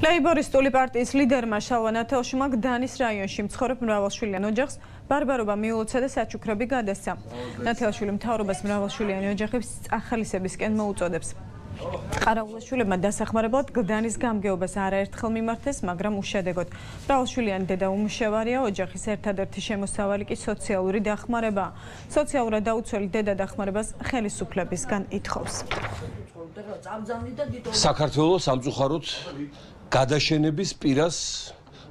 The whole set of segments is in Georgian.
ლეიბორისტული პარტიის ლიდერმა შალვა ნათელშუმა გდანის რაიონში მცხოვრებ მრავალშვილიან ოჯახს ბარბარობა მიულოცა და საჩუქრები გადასცა. ნათელშვილი მთავრობას მრავალშვილიანი ოჯახების ახალისებისკენ მოუწოდებს. ყარაულაშვილებმა დასახმარებლად გდანის გამგეობას არაერთხელ მიმართეს, მაგრამ უშედეგოდ. მრავალშვილიანი დედა უმშევარია ოჯახის ერთადერთი შემოსავალი კი სოციალური დახმარება. სოციალურად დაუცველი დედა დახმარებას ხელისუფლებისგან ითხოვს. საქართველოს სამწუხაროდ გადაშენების პირას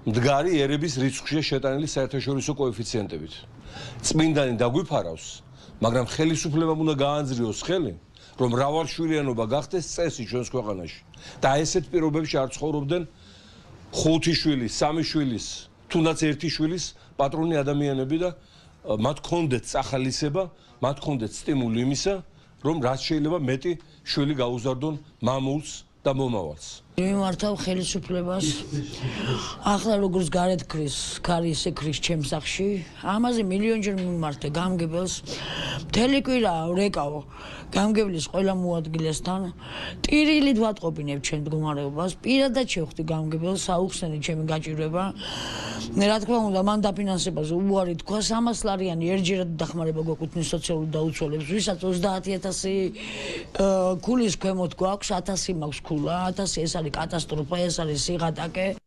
მდგარი ერების რიცხვშია შეტანილი საერთაშორისო კოეფიციენტებით. წმინდანი დაგვიფარავს, მაგრამ ხელისუფლებამ უნდა გაანძრიოს ხელი, რომ რავალშვილიანობა გახდეს წესი ჩვენს ქვეყანაში. და ესეთ პირობებში არ ცხოვრობდნენ ხუთი შვილის, სამი შვილის, თუნდაც ერთი შვილის პატრონი ადამიანები და მათ კონდეთ ახალისება, მათ კონდეთ სტიმული იმისა, რომ რაც შეიძლება მეტი შვილი გაუზარდონ მამულს და მომავალს. მიმართავ ხელისუფლებას. ახლა როგორც გარეთ ქრის, ქარი ისე ქრის ჩემს სახში. ამაზე მილიონჯერ მიმართე გამგებელს. მთელი კვირა რეკავ გამგებლის ყველა მოადგილესთან. ტირილით ვატყობინებ ჩემ მდგომარეობას. პირადად შევხვდი გამგებელს, აუხსენი ჩემი გაჭირვება. რა თქმა უნდა, მან დაფინანსებაზე უარი თქვა 300 ლარიანი ერთჯერად დახმარება გვაქვს სოციალურ დაუცველებს, ვისაც 30000 ქულის ქვემოთ გვაქვს, 1000 მაქვს ქულა, 1000 ეს არის კატასტროფა, ეს არის სიღატაკე.